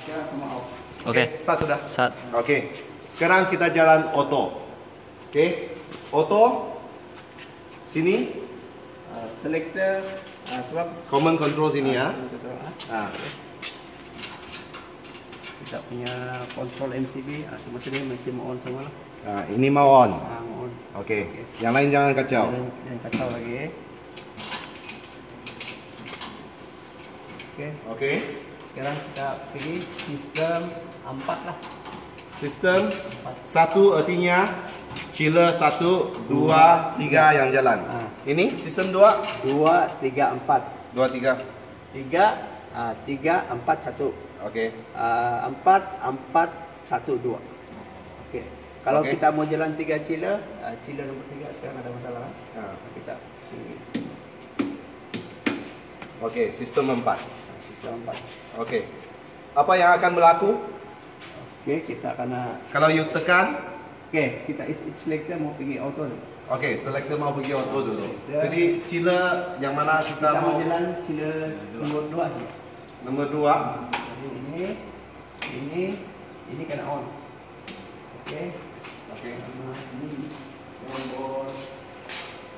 Sekarang aku mau off. Okey. Start sudah. Start. Okey. Sekarang kita jalan auto. Okey. Auto. Sini. Uh, selector uh, sebab Command control sini ya. Betul, ah. Ha. kita punya control MCB uh, semua sini mesti mau on semua lah. Ha, ini mau on. Ah, mau on. Okey. Yang lain jangan kacau. Jangan, jangan kacau lagi. eh. Okey, Okey. Sekarang kita pergi sistem 4 lah. Sistem satu artinya chiller satu, dua, tiga yang jalan. Ha. Ini sistem dua, 2 3 4. dua tiga. 3 uh, 3 4 1. Okey. Uh, 4 4 1 2. Okey. Kalau Okey. kita mau jalan 3 chiller, uh, chiller nombor 3 sekarang ada masalah. kan? Ha. Kita sini Okey, sistem empat. sistem 4. Okey. Apa yang akan berlaku Okey, kita kena kalau you tekan Okey, kita it, it selector mau pergi auto. Okey, selector mau pergi auto dulu. Ya. Jadi chiller yang mana kita, Kita mau jalan chiller nombor 2 ni. nombor dua. Jadi ini ini ini kena on. Okey. Okey. Ini nombor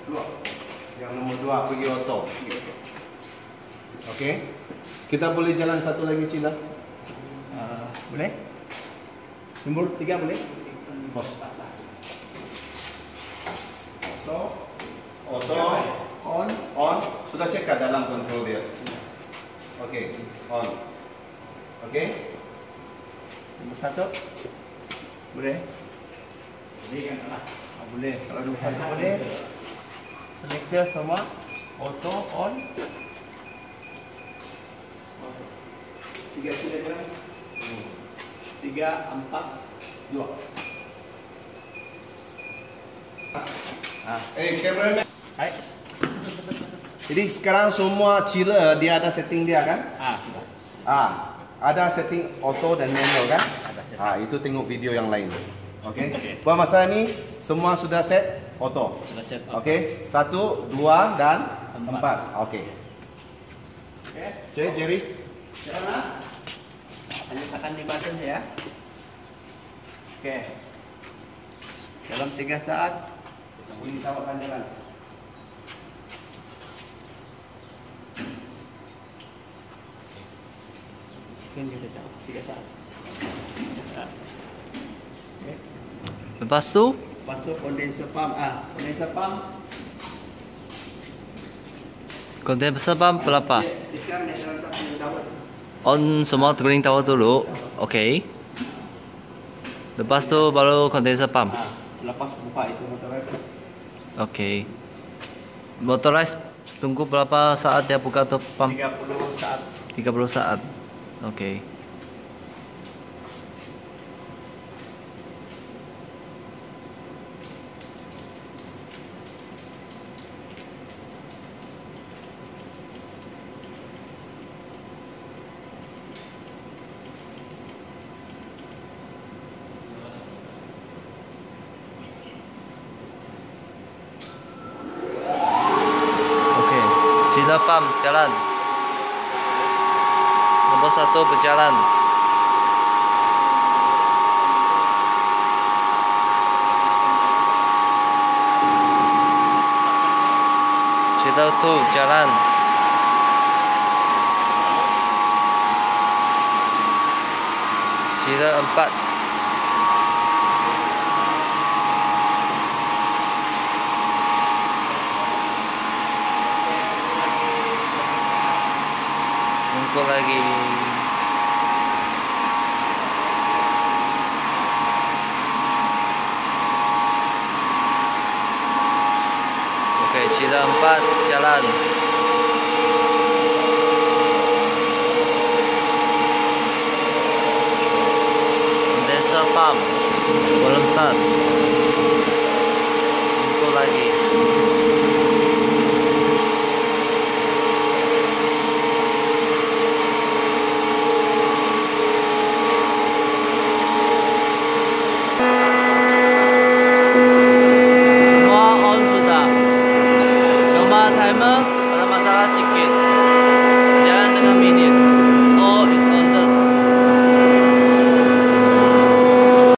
Dua. Yang nombor dua pergi auto. Okey. Kita boleh jalan satu lagi chiller. uh, boleh? Nombor 3 boleh? Bos. Auto. Auto. On. On. Sudah check kat dalam control dia. Okey. On. Okey. Nombor 1 boleh? Boleh kan lah. Ah, boleh. Kalau nombor 1 boleh. Selector semua auto on. Tiga chiller jalan. Tiga, empat, dua. Ah, Eh, cameraman. hai. Jadi sekarang semua chiller dia ada setting dia kan? Ah, sudah. Ah, ada setting auto dan manual kan? Ada setting. Ah, itu tengok video yang lain. Okey. Okey. Buat masa ni semua sudah set auto. Sudah set. Okey. Satu, dua dan Empat. empat. Okey. Okey. Cik Jerry. Jalan lah. Hanya tekan di ya. Okey. Dalam 3 saat tawarkan jalan. Kita jauh. 3 saat. Ya. Okey. Lepas tu Lepas tu condenser pump ah, condenser pump condenser pump berapa? dia sekarang dia dalam tak tower. On semua cooling tower dulu. Okey. Lepas tu baru condenser pump. Ah, selepas buka itu motorized. Okey. Motorized tunggu berapa saat dia buka tu pump? 30 saat 30 saat. Okey. Sila pump jalan. Nombor satu berjalan. Sila tu jalan. Sila empat. Tunggu lagi. Okey, sila empat jalan. Condenser pump belum start. 来吗？